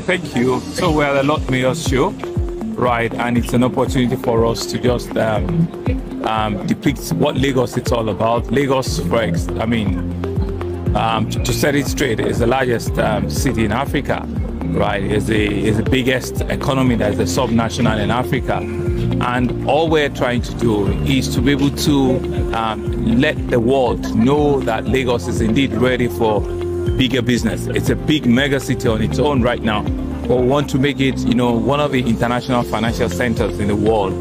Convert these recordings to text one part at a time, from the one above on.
Thank you. So we're at the Lord Mayor's show, right? And it's an opportunity for us to just um, um, depict what Lagos is all about. Lagos, for ex- I mean, um, to, set it straight, is the largest um, city in Africa, right? Is the is the biggest economy that's a subnational in Africa, and all we're trying to do is to be able to um, let the world know that Lagos is indeed ready for bigger business. It's a big mega city on its own right now, but we want to make it, you know, one of the international financial centers in the world,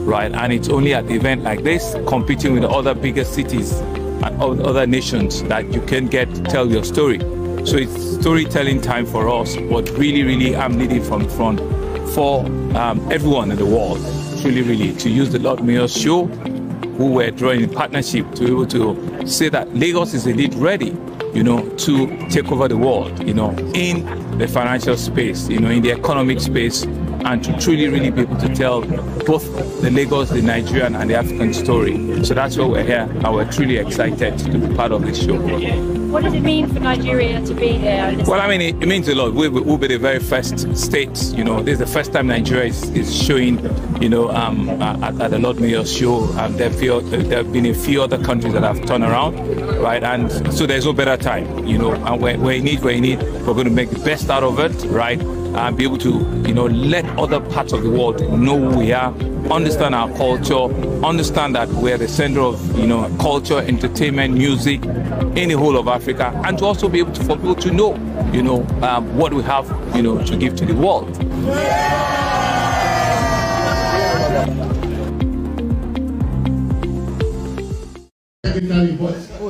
right? And it's only at the event like this, competing with other bigger cities and other nations, that you can get to tell your story. So it's storytelling time for us, but really, really, I'm leading from the front for um, everyone in the world, really, really, to use the Lord Mayor's show, who we're drawing in partnership to be able to say that Lagos is indeed ready you know, to take over the world, you know, in the financial space, you know, in the economic space, and to truly, really be able to tell both the Lagos, the Nigerian, and the African story. So that's why we're here, and we're truly excited to be part of this show. What does it mean for Nigeria to be here? Well, I mean, it, it means a lot. We will be the very first state, you know, this is the first time Nigeria is, is showing, you know, um, at, at the Lord Mayor's show. Um, there, have been a few other countries that have turned around, right? And so there's no better time, you know, and where, where you need, where you need, we're going to make the best out of it, right? And be able to, you know, let other parts of the world know who we are, understand our culture, understand that we're the center of, you know, culture, entertainment, music in the whole of Africa, and to also be able to, for people to know, you know, um, what we have, you know, to give to the world.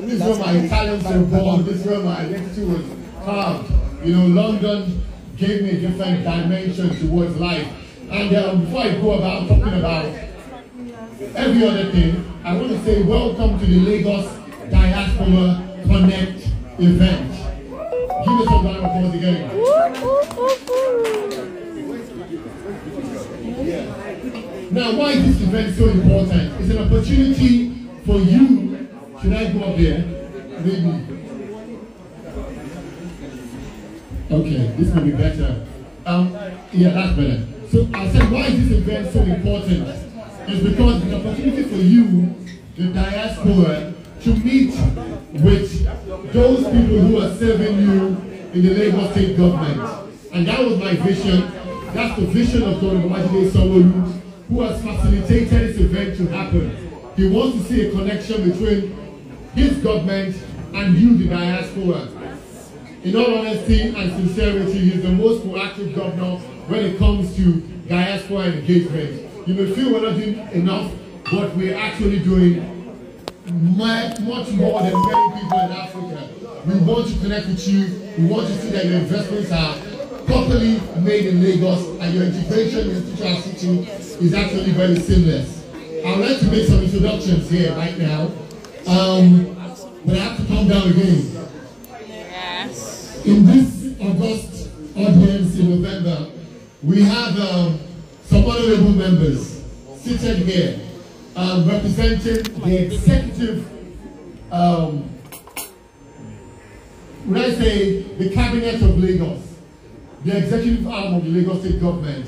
This is where my talents were born, this is where my identity was carved. You know, London gave me a different dimension towards life. And um, before I go about talking about every other thing, I want to say welcome to the Lagos Diaspora Connect event. Give us a round of applause again. Now, why is this event so important? It's an opportunity for you should I go up there? Maybe. Okay, this will be better. Um, yeah, that's better. So I said, why is this event so important? It's because it's an opportunity for you, the diaspora, to meet with those people who are serving you in the Lagos state government. And that was my vision. That's the vision of Dr. Babajide Sanwo-Olu, who has facilitated this event to happen. He wants to see a connection between his government and you, the diaspora. In all honesty and sincerity, he's the most proactive governor when it comes to diaspora engagement. You may feel we're not doing enough, but we're actually doing much, more than many people in Africa. We want to connect with you. We want to see that your investments are properly made in Lagos and your integration into our city is actually very seamless. I would like to make some introductions here right now. Um, but I have to calm down again. In this August audience in November, we have um, some honorable members seated here um, representing the executive, um, would I say, the cabinet of Lagos, the executive arm of the Lagos state government.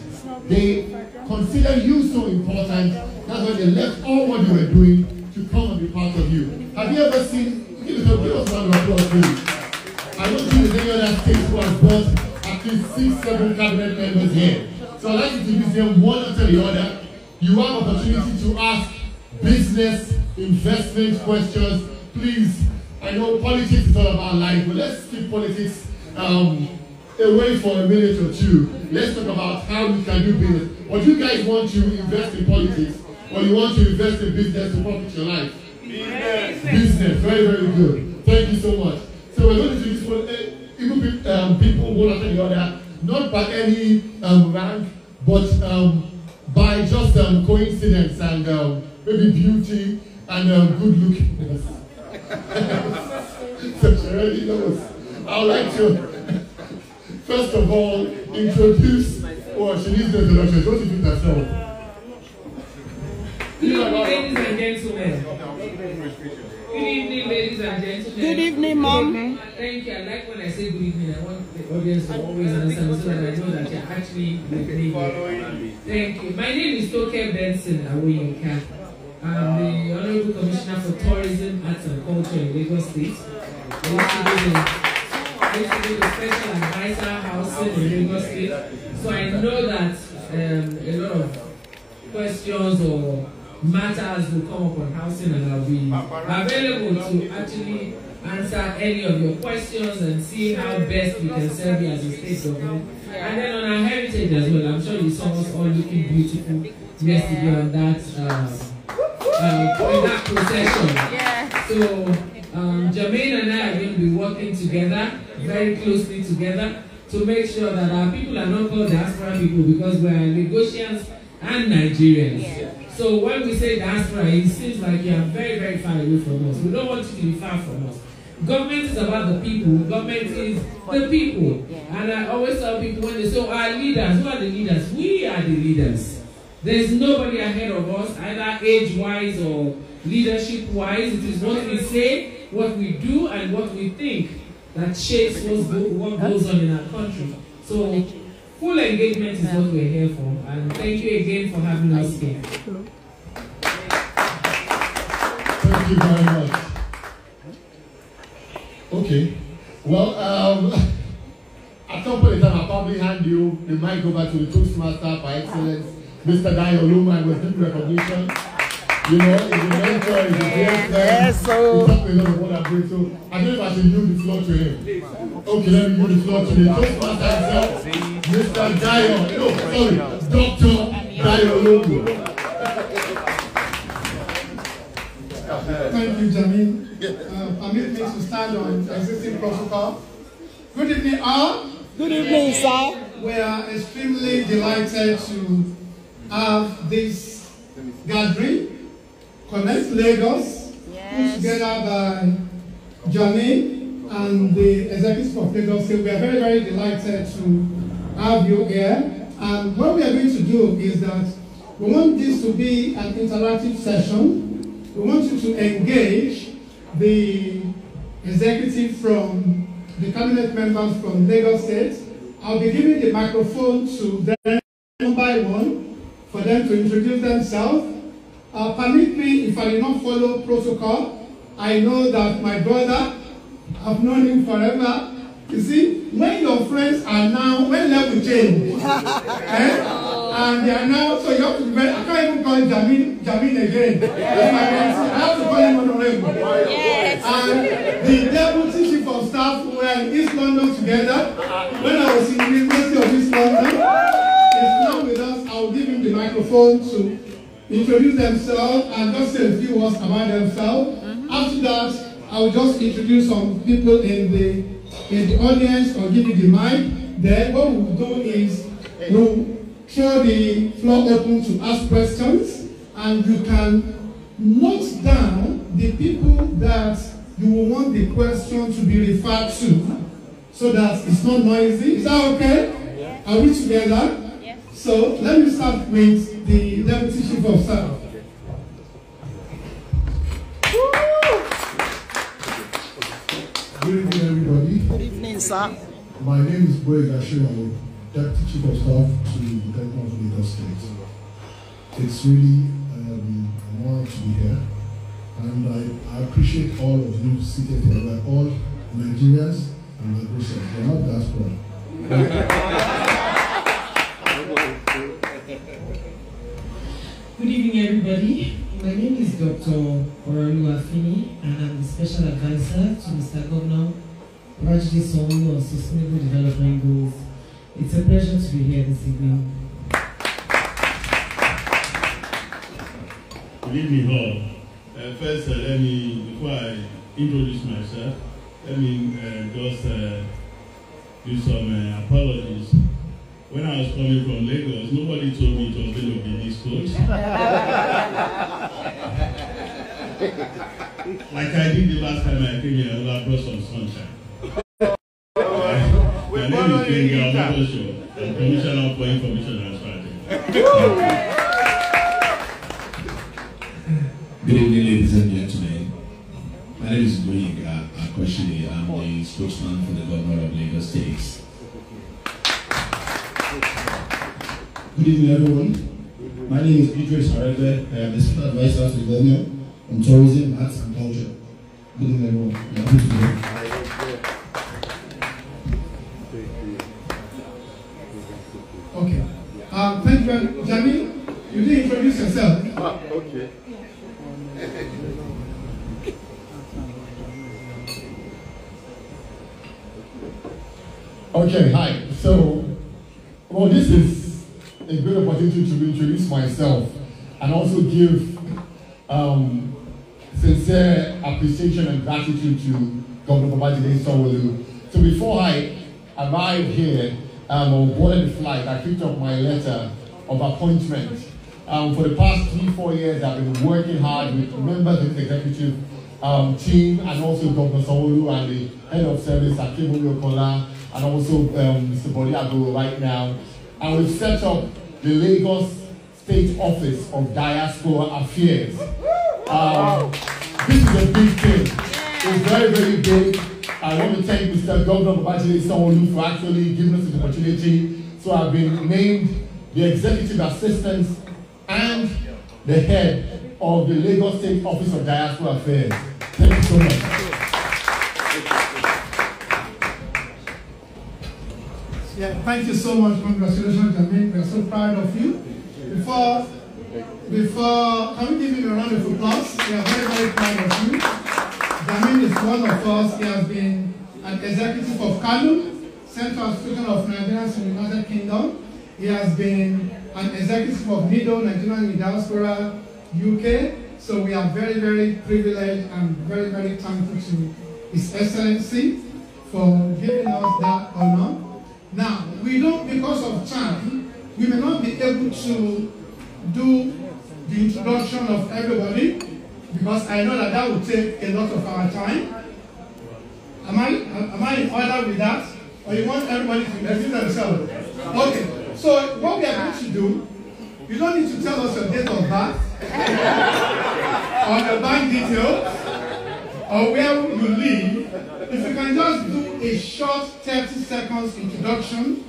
They consider you so important, that's why they left all what you were doing to come and be part of you. Have you ever seen, give us a give us a round of applause please. I don't think there's any other state who has brought at least six, seven cabinet members here. So I'd like you to use them one after the other. You have opportunity to ask business, investment questions. Please, I know politics is all about life, but let's keep politics um, away for a minute or two. Let's talk about how we can do business. What you guys want to invest in politics, or you want to invest in business to profit your life? Business. Business. Very, very good. Thank you so much. So we're going to do this for uh, even um, people one after the other, not by any um, rank, but um, by just um, coincidence and um, maybe beauty and um, good lookingness. so she already knows. I would like to, first of all, introduce, or she needs the introduction. She wants to do herself. Ladies and gentlemen, Good evening, ladies and gentlemen. Good evening, Mom. Thank you. I like when I say good evening. I want the audience to always understand so that I know that you're actually with me. Thank you. My name is Toke Benson Awoyinka. I'm the Honorable Commissioner for Tourism, Arts and Culture in Lagos State. I used to be the, I used to be the Special Advisor Housing in Lagos State. So I know that um, a lot of questions or matters will come up on housing and I'll be available to actually answer any of your questions and see how best we can serve you as a state government. And then on our heritage as well, I'm sure you saw us all looking beautiful yesterday on that um, uh, in that procession. So um, Jermaine and I are going to be working together, very closely together, to make sure that our people are not called diaspora people because we are Lagosians and Nigerians. So when we say diaspora, it seems like you are very, very far away from us. We don't want you to be far from us. Government is about the people. Government is the people. And I always tell people when they say, oh, our leaders, who are the leaders? We are the leaders. There's nobody ahead of us, either age-wise or leadership-wise. It is what we say, what we do, and what we think that shapes what goes on in our country. So full engagement is what we're here for. And thank you again for having us here. Thank you very much. Okay. Well, um, at some point in time, I'll probably hand you the mic over to the Toastmaster by excellence, Mr. Dayo Luma, and with deep recognition. You know, great friend. Yes, so- lot of what I'm so I don't know if I should give the floor to him. Okay, let me give the floor to the Toastmaster himself, Mr. Dayo, no, sorry, Dr. Dayo Luma. Thank you, Jamin. Uh, permit me to stand on existing protocol. Good evening, all. Good evening, sir. We are extremely delighted to have this gathering, Connect Lagos, put together by Jamin and the executives of Lagos State. We are very, very delighted to have you here. And what we are going to do is that we want this to be an interactive session. We want you to engage the executive from the cabinet members from Lagos State. I'll be giving the microphone to them one by one for them to introduce themselves. Uh, permit me, if I did not follow protocol, I know that my brother, I've known him forever. You see, when your friends are now, when level change, eh? and they are now, so you have to be very, I can't even call him Jamin, Jamin again. I have to call him Honorable. And the deputy chief of staff were in East London together when I was in the University of East London. He's now with us. I will give him the microphone to introduce themselves and just say a few words about themselves. After that, I will just introduce some people in the in the audience or give you the mic. Then what we will do is we'll throw the floor open to ask questions and you can note down the people that you will want the question to be referred to so that it's not noisy. Is that okay? Are we together? So let me start with the Deputy Chief of Staff. Good evening, everybody. Good evening, sir. My name is Boy Gashiwa, Deputy Chief of Staff to the Governor of Lagos State. It's really um, an honor to be here, and I, I appreciate all of you seated here. We're all Nigerians and Lagosians. We're not diaspora. evening, everybody. My name is Dr. Oreoluwa Finnih, and I'm the Special Advisor to Mr. Governor Rajdi Sonwu on Sustainable Development Goals. It's a pleasure to be here this evening. Good evening, all. Uh, first, uh, let me, before I introduce myself, let me uh, just uh, do some uh, apologies. When I was coming from Lagos, nobody told me it was going to be this cold. like I did the last time I came here, I brought some sunshine. My name is Gbenga Omotoso. I'm Commissioner for Information and Strategy. Good evening, ladies and gentlemen. My name is Benga Akosile. I'm the spokesman for the governor of Lagos State. Good evening, everyone. My name is Idris Aregbe. I am the special advisor to the governor on tourism, arts, and culture. Good evening, everyone. Are happy to be here. Okay. Um, thank you, Jamil. You did introduce yourself. okay. Okay, hi. So, well, this is opportunity to introduce myself and also give um, sincere appreciation and gratitude to Governor Babajide Sanwo-Olu. So before I arrived here um, on boarded the flight, I picked up my letter of appointment. Um, for the past three, four years, I've been working hard with members of the executive um, team and also Governor Sanwo-Olu and the head of service, at Akebumi Okola, and also um, Mr. Bodiago right now. And we've set up the Lagos State Office of Diaspora Affairs. Um, this is a big thing. It's very, very big. I want to thank Mr. Governor Babajide Sanwo-Olu for actually giving us this opportunity. So I've been named the executive assistant and the head of the Lagos State Office of Diaspora Affairs. Thank you so much. Yeah, thank you so much. Congratulations, Jamil. We are so proud of you. Before, before, can we give you a round of applause? We are very, very proud of you. Jamil is one of us. He has been an executive of KANU, Central Association of Nigerians in the United Kingdom. He has been an executive of NIDO, Nigerian Diaspora, UK. So we are very, very privileged and very, very thankful to His Excellency for giving us that honor. Now, we don't, because of time, we may not be able to do the introduction of everybody because I know that that will take a lot of our time. Am I, am I in order with that? Or you want everybody to introduce themselves? Okay, so what we are going to do, you don't need to tell us your date of birth or your bank details or where you live. If you can just do a short 30 seconds introduction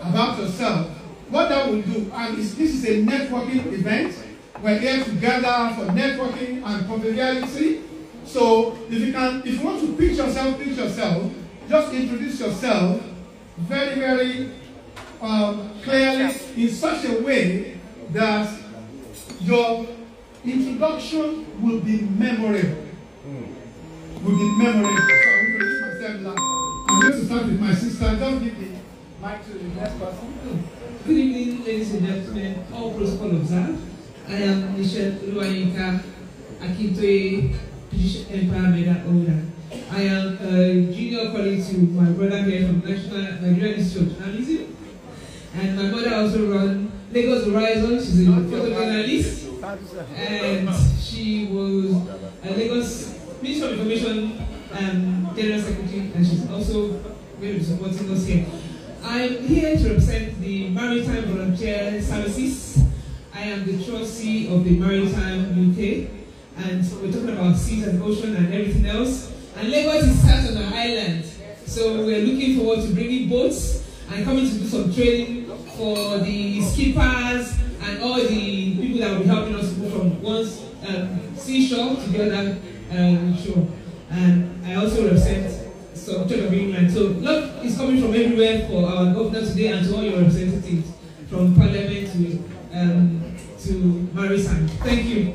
about yourself, what that will do, and this is a networking event, we're here together for networking and conviviality. So if you can, if you want to pitch yourself, pitch yourself, just introduce yourself very, very um, clearly in such a way that your introduction will be memorable. Will be memorable. So I'm going to myself last. I'm going to start with my sister. Don't give the mic to the next person. Good evening, ladies and gentlemen, all protocol observed. I am Michelle Oluwayinka Akintoye, British Empire Medal holder. I am a junior colleague to my brother here from National Nigerian Institute of Journalism. And my mother also runs Lagos Horizon. She's a photojournalist. And she was a Lagos Minister of Information um, General Secretary, and she's also to be supporting us here. I'm here to represent the Maritime Volunteer Services. I am the trustee of the Maritime UK, and we're talking about seas and ocean and everything else. And Lagos is sat on an island, so we're looking forward to bringing boats and coming to do some training for the skippers and all the people that will be helping us move from one um, seashore to the other um, shore. And I also represent some Church of England. So love is coming from everywhere for our governor today and to all your representatives from Parliament to um, to Maritime. Thank you.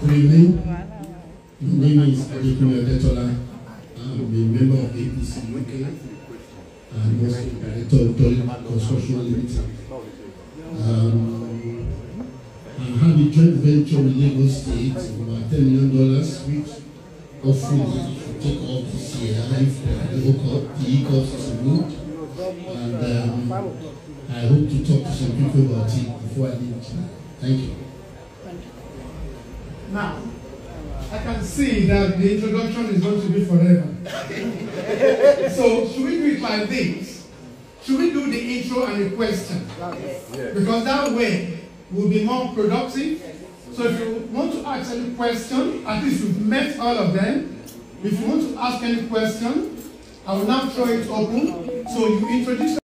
Good evening. My name is Adekunle Adetola. I'm a member of APC UK and also director of Dolly Construction Limited. Um, I have a joint venture with Lagos State of about $10 million, which hopefully take off this year the ECOP the ECOP is. And um, I hope to talk to some people about it before I leave. Thank you. Now, I can see that the introduction is going to be forever. so, should we do it like this? Should we do the intro and the question? Yes. Because that way we'll be more productive So if you want to ask any question, at least you've met all of them. If you want to ask any question, I will now throw it open. So you introduce